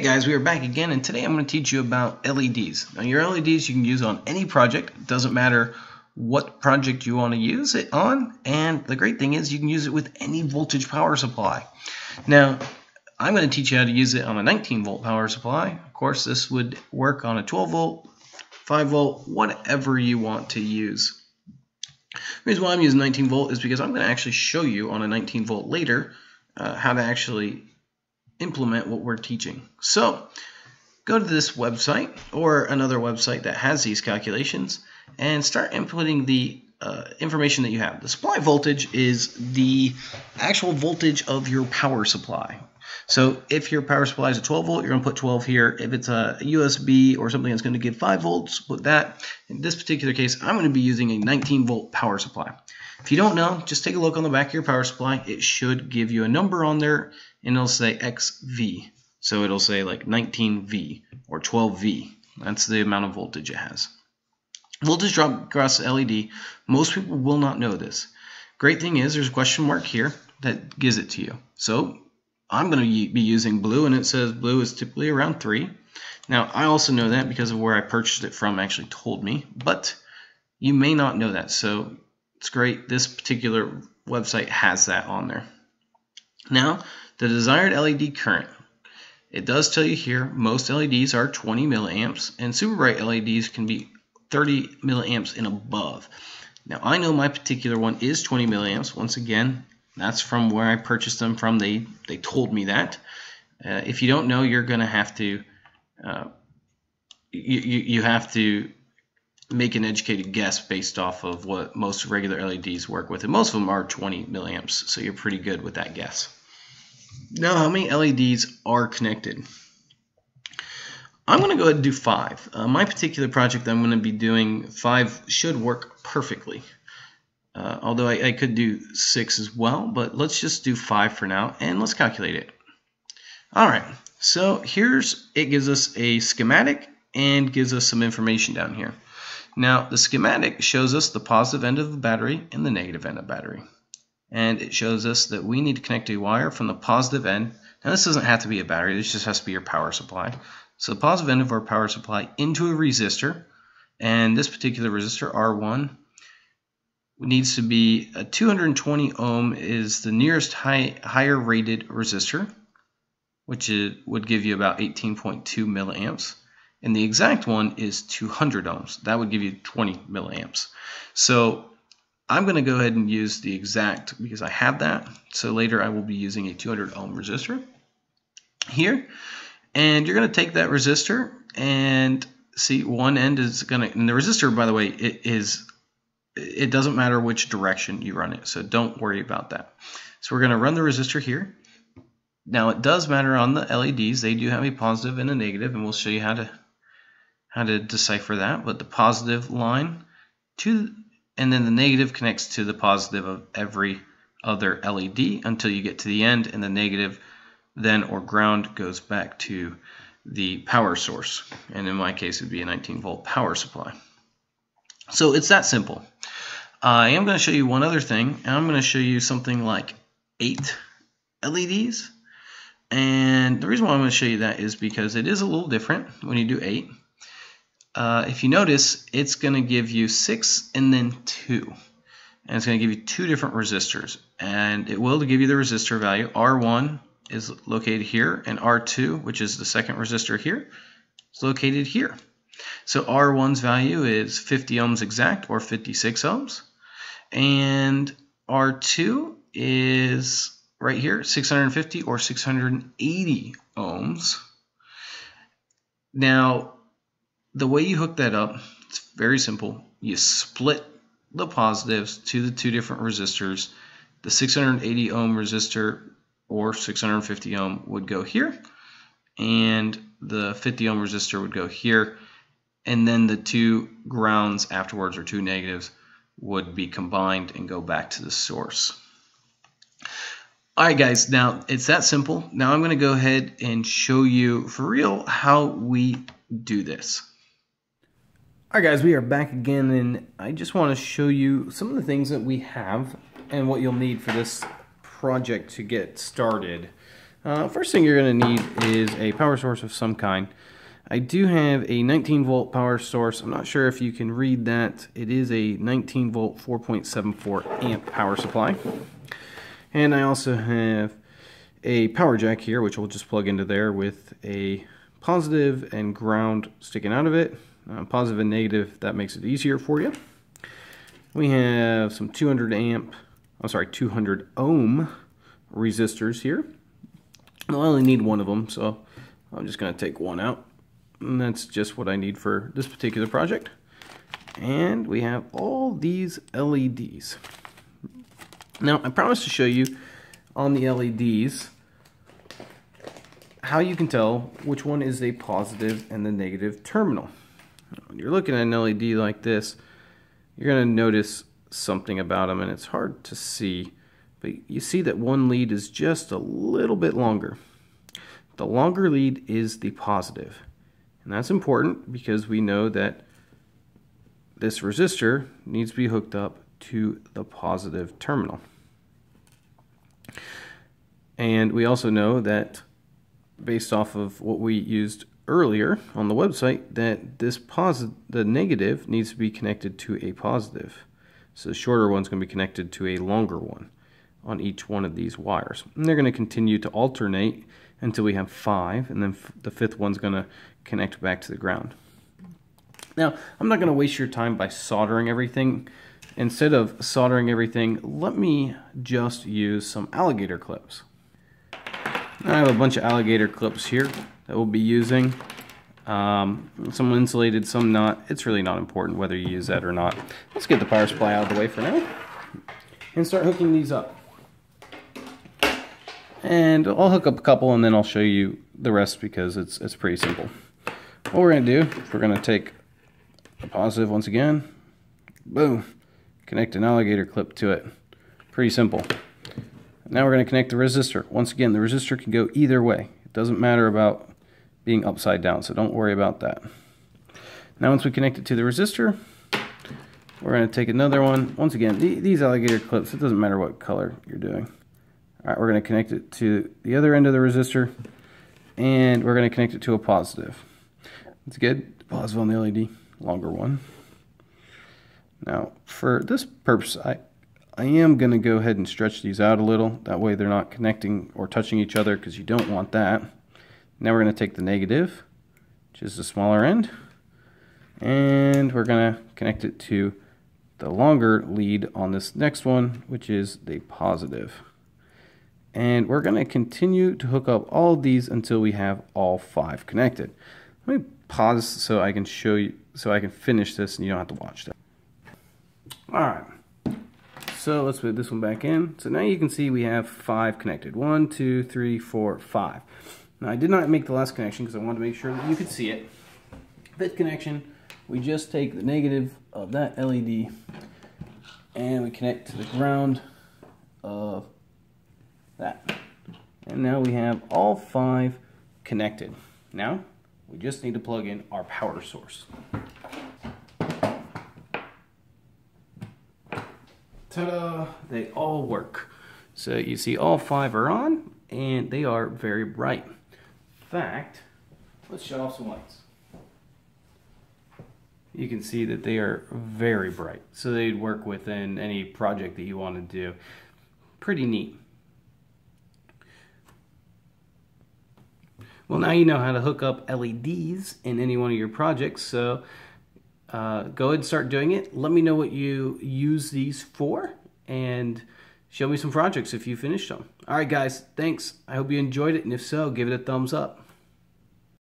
Hey guys, we are back again and today I'm going to teach you about LEDs. Now your LEDs you can use on any project, it doesn't matter what project you want to use it on and the great thing is you can use it with any voltage power supply. Now I'm going to teach you how to use it on a 19 volt power supply. Of course this would work on a 12 volt, 5 volt, whatever you want to use. The reason why I'm using 19 volt is because I'm going to actually show you on a 19 volt later uh, how to actually implement what we're teaching. So go to this website or another website that has these calculations and start inputting the uh, information that you have. The supply voltage is the actual voltage of your power supply. So if your power supply is a 12 volt, you're going to put 12 here. If it's a USB or something that's going to give 5 volts, put that. In this particular case, I'm going to be using a 19 volt power supply. If you don't know, just take a look on the back of your power supply. It should give you a number on there and it'll say XV. So it'll say like 19V or 12V. That's the amount of voltage it has. Voltage drop across LED. Most people will not know this. Great thing is there's a question mark here that gives it to you. So I'm going to be using blue and it says blue is typically around 3. Now I also know that because of where I purchased it from actually told me, but you may not know that. So it's great. This particular website has that on there. Now, the desired LED current. It does tell you here most LEDs are 20 milliamps and super bright LEDs can be 30 milliamps and above. Now I know my particular one is 20 milliamps. Once again, that's from where I purchased them from. They they told me that. Uh, if you don't know, you're going to have to uh, you, you, have to make an educated guess based off of what most regular LEDs work with. And most of them are 20 milliamps, so you're pretty good with that guess. Now, how many LEDs are connected? I'm going to go ahead and do five. Uh, my particular project I'm going to be doing five should work perfectly. Uh, although I, I could do six as well, but let's just do five for now and let's calculate it. All right, so here's, it gives us a schematic and gives us some information down here. Now, the schematic shows us the positive end of the battery and the negative end of the battery. And it shows us that we need to connect a wire from the positive end. Now, this doesn't have to be a battery. This just has to be your power supply. So the positive end of our power supply into a resistor. And this particular resistor, R1, needs to be uh, a 220 ohm is the nearest high, higher rated resistor, which would give you about 18.2 milliamps. And the exact one is 200 ohms. That would give you 20 milliamps. So I'm going to go ahead and use the exact because I have that. So later I will be using a 200 ohm resistor here. And you're going to take that resistor and see one end is going to, and the resistor, by the way, it is, it doesn't matter which direction you run it. So don't worry about that. So we're going to run the resistor here. Now it does matter on the LEDs. They do have a positive and a negative, and we'll show you how to how to decipher that, but the positive line to, and then the negative connects to the positive of every other LED until you get to the end, and the negative then or ground goes back to the power source. And in my case, it would be a 19 volt power supply. So it's that simple. I am going to show you one other thing, and I'm going to show you something like eight LEDs. And the reason why I'm going to show you that is because it is a little different when you do eight uh, if you notice, it's going to give you 6 and then 2. And it's going to give you two different resistors. And it will give you the resistor value. R1 is located here, and R2, which is the second resistor here, is located here. So R1's value is 50 ohms exact, or 56 ohms. And R2 is right here, 650 or 680 ohms. Now, the way you hook that up, it's very simple. You split the positives to the two different resistors. The 680 ohm resistor or 650 ohm would go here, and the 50 ohm resistor would go here, and then the two grounds afterwards, or two negatives, would be combined and go back to the source. Alright guys, now it's that simple. Now I'm going to go ahead and show you for real how we do this. Alright guys, we are back again and I just want to show you some of the things that we have and what you'll need for this project to get started. Uh, first thing you're going to need is a power source of some kind. I do have a 19 volt power source. I'm not sure if you can read that. It is a 19 volt 4.74 amp power supply. And I also have a power jack here, which we'll just plug into there with a positive and ground sticking out of it. Uh, positive and negative, that makes it easier for you. We have some 200 amp, I'm sorry, 200 ohm resistors here. I only need one of them, so I'm just going to take one out. And that's just what I need for this particular project. And we have all these LEDs. Now, I promised to show you on the LEDs how you can tell which one is a positive and the negative terminal. When you're looking at an LED like this, you're going to notice something about them, and it's hard to see. But you see that one lead is just a little bit longer. The longer lead is the positive. And that's important because we know that this resistor needs to be hooked up to the positive terminal. And we also know that based off of what we used earlier on the website that this positive the negative needs to be connected to a positive. So the shorter one's going to be connected to a longer one on each one of these wires. And they're going to continue to alternate until we have five, and then the fifth one's going to connect back to the ground. Now, I'm not going to waste your time by soldering everything. Instead of soldering everything, let me just use some alligator clips. I have a bunch of alligator clips here that we'll be using. Um, some insulated, some not. It's really not important whether you use that or not. Let's get the power supply out of the way for now and start hooking these up. And I'll hook up a couple and then I'll show you the rest because it's, it's pretty simple. What we're going to do, is we're going to take a positive once again, boom, connect an alligator clip to it. Pretty simple. Now we're going to connect the resistor. Once again, the resistor can go either way. It doesn't matter about being upside down, so don't worry about that. Now once we connect it to the resistor, we're going to take another one. Once again, these alligator clips, it doesn't matter what color you're doing. All right, we're going to connect it to the other end of the resistor, and we're going to connect it to a positive. That's good. Positive on the LED, longer one. Now, for this purpose, I, I am going to go ahead and stretch these out a little. That way they're not connecting or touching each other because you don't want that. Now we're going to take the negative, which is the smaller end, and we're going to connect it to the longer lead on this next one, which is the positive. And we're going to continue to hook up all of these until we have all five connected. Let me pause so I can show you, so I can finish this and you don't have to watch that. All right. So let's put this one back in. So now you can see we have five connected. One, two, three, four, five. Now I did not make the last connection because I wanted to make sure that you could see it. Fifth connection, we just take the negative of that LED and we connect to the ground of that. And now we have all five connected. Now we just need to plug in our power source. ta-da, they all work. So you see all five are on and they are very bright. In fact, let's shut off some lights. You can see that they are very bright. So they'd work within any project that you want to do. Pretty neat. Well, now you know how to hook up LEDs in any one of your projects. So uh, go ahead and start doing it. Let me know what you use these for and show me some projects if you finished them. All right, guys, thanks. I hope you enjoyed it, and if so, give it a thumbs up.